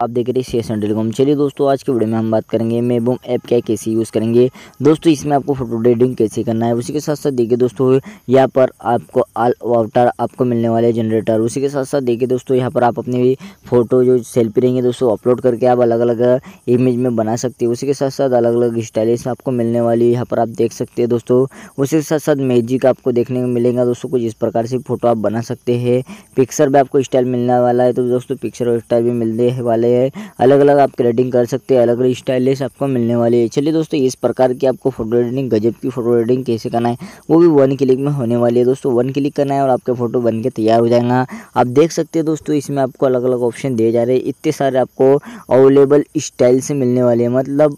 आप देख रहे हैं सी टेलीकॉम चलिए दोस्तों, आज की वीडियो में हम बात करेंगे मेबूम ऐप क्या कैसे यूज़ करेंगे। दोस्तों, इसमें आपको फ़ोटो एडिटिंग कैसे करना है, उसी के साथ साथ देखिए दोस्तों, यहाँ पर आपको ऑल वाउटर आपको मिलने वाले जनरेटर उसी के साथ साथ देखिए दोस्तों, यहाँ पर आप अपनी फ़ोटो जो सेल्फी रहेंगे दोस्तों अपलोड करके आप अलग अलग इमेज में बना सकते हैं। उसी के साथ साथ अलग अलग स्टाइलिश आपको मिलने वाली यहाँ पर आप देख सकते हैं दोस्तों। उसी के साथ साथ मैजिक आपको देखने को मिलेगा दोस्तों, कुछ इस प्रकार से फ़ोटो आप बना सकते हैं। पिक्चर भी आपको स्टाइल मिलने वाला है तो दोस्तों पिक्चर और स्टाइल भी मिलने वाले है। अलग अलग आप क्रेडिंग कर सकते हैं अलग अलग स्टाइलिश आपको मिलने वाली है। चलिए दोस्तों, इस प्रकार की आपको फ़ोटो एडिटिंग गजब की फ़ोटो एडिटिंग कैसे करना है, वो भी वन क्लिक में होने वाली है। दोस्तों वन क्लिक करना है और आपका फ़ोटो बन के तैयार हो जाएगा। आप देख सकते हैं दोस्तों, इसमें आपको अलग अलग ऑप्शन दिए जा रहे हैं। इतने सारे आपको अवेलेबल स्टाइल से मिलने वाले हैं। मतलब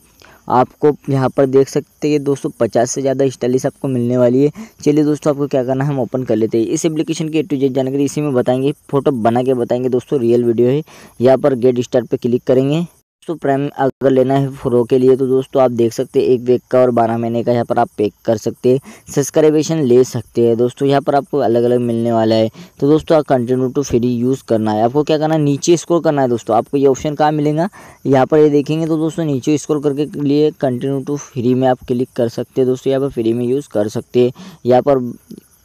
आपको यहाँ पर देख सकते हैं, दोस्तों, पचास से ज़्यादा स्टाइलिश आपको मिलने वाली है। चलिए, दोस्तों, आपको क्या करना है, हम ओपन कर लेते हैं। इस एप्लीकेशन की ए टू जेड जानकारी इसी में बताएँगे, फ़ोटो बना के बताएँगे, दोस्तों, रियल वीडियो है। यहाँ पर गेट स्टार्ट पर क्लिक करेंगे। दोस्तों प्राइम अगर लेना है फ्रो के लिए तो दोस्तों आप देख सकते हैं एक वीक का और बारह महीने का यहाँ पर आप पेक कर सकते हैं। सब्सक्रिप्शन ले सकते हैं। दोस्तों, यहाँ पर आपको अलग अलग मिलने वाला है। तो दोस्तों, आप कंटिन्यू टू फ्री यूज़ करना है। आपको क्या करना है? नीचे स्क्रॉल करना है दोस्तों। आपको ये ऑप्शन कहाँ मिलेगा? यहाँ पर ये देखेंगे तो दोस्तों, नीचे स्क्रॉल करके लिए कंटिन्यू टू फ्री में आप क्लिक कर सकते हैं। दोस्तों, यहाँ पर फ्री में यूज़ कर सकते हैं। यहाँ पर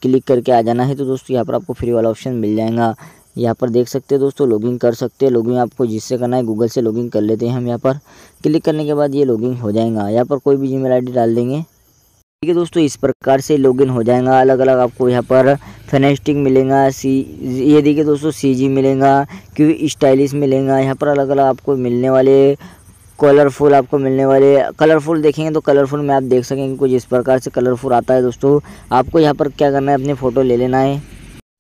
क्लिक करके आ जाना है तो दोस्तों, यहाँ पर आपको फ्री वाला ऑप्शन मिल जाएगा। यहाँ पर देख सकते हैं दोस्तों लॉगिन कर सकते हैं। लॉगिंग आपको जिससे करना है गूगल से लॉगिन कर लेते हैं हम यहाँ पर। क्लिक करने के बाद ये लॉगिंग हो जाएगा। यहाँ पर कोई भी जी मेल डाल देंगे। ठीक है दोस्तों, इस प्रकार से लॉगिन हो जाएगा। अलग अलग आपको यहाँ पर फेनेस्टिक मिलेगा सी ये देखिए दोस्तों सी जी मिलेगा क्यों स्टाइलिश मिलेगा। यहाँ पर अलग अलग आपको मिलने वाले कलरफुल आपको मिलने वाले। कलरफुल देखेंगे तो कलरफुल में आप देख सकेंगे कुछ इस प्रकार से कलरफुल आता है दोस्तों। आपको यहाँ पर क्या करना है, अपनी फ़ोटो ले लेना है।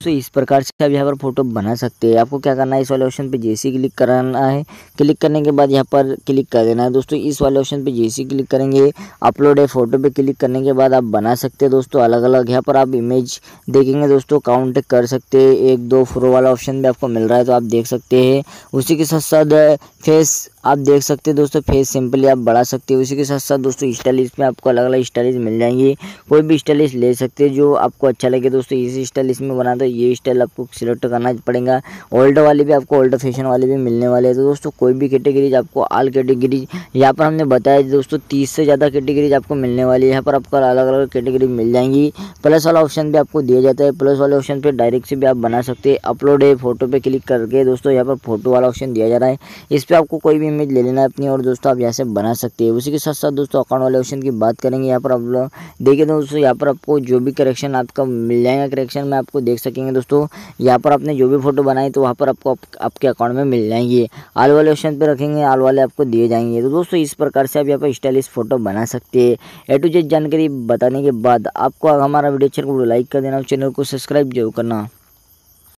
तो इस प्रकार से आप यहाँ पर फ़ोटो बना सकते हैं। आपको क्या करना है, इस वाले ऑप्शन पे जैसे क्लिक कराना है। क्लिक करने के बाद यहाँ पर क्लिक कर देना है। दोस्तों, इस वाले ऑप्शन पे जैसे क्लिक करेंगे। अपलोड है फ़ोटो पे क्लिक करने के बाद आप बना सकते हैं। दोस्तों अलग अलग यहाँ पर आप इमेज देखेंगे। दोस्तों काउंट कर सकते हैं। एक, दो फ्रो वाला ऑप्शन भी आपको मिल रहा है तो आप देख सकते हैं। उसी के साथ साथ फेस आप देख सकते हैं। दोस्तों फेस सिंपली आप बढ़ा सकते हैं। उसी के साथ साथ दोस्तों स्टाइलिश में आपको अलग अलग स्टाइलिश मिल जाएँगी। कोई भी स्टाइलिश ले सकते हैं जो आपको अच्छा लगे। दोस्तों इसी स्टाइलिश में बना दो ये स्टाइल आपको सिलेक्ट करना पड़ेगा। ओल्ड वाले भी आपको ओल्ड फ़ैशन वाले भी मिलने वाले हैं। तो दोस्तों, कोई भी कैटेगरीज आपको आल कैटेगरीज यहाँ पर हमने बताया दोस्तों, तीस से ज़्यादा कैटेगरीज आपको मिलने वाली है। यहाँ पर आपको अलग अलग कैटेगरी मिल जाएँगी। प्लस वाला ऑप्शन भी आपको दिया जाता है। प्लस वाले ऑप्शन पर डायरेक्ट से भी आप बना सकते हैं। अपलोड है फ़ोटो पे क्लिक करके दोस्तों, यहाँ पर फ़ोटो वाला ऑप्शन दिया जा रहा है। इस पर आपको कोई भी इमेज ले लेना है अपनी, और दोस्तों, आप यहाँ से बना सकते हैं। उसी के साथ साथ दोस्तों अकाउंट वाले ऑप्शन की बात करेंगे। यहाँ पर आप लोग देखिए दोस्तों, यहाँ पर आपको जो भी करेक्शन आपका मिल जाएगा करेक्शन में, आपको देख सकेंगे। दोस्तों। यहाँ पर आपने जो भी फ़ोटो बनाई तो वहाँ पर आपको आप, आपके अकाउंट में मिल जाएँगे। आल वाले ऑप्शन पर रखेंगे आल वाले आपको दिए जाएँगे। तो दोस्तों इस प्रकार से आप यहाँ पर स्टाइलिश फ़ोटो बना सकते हैं। ए टू जेड जानकारी बताने के बाद आपको हमारा वीडियो अच्छा लाइक कर देना चैनल को सब्सक्राइब ज़रूर करना।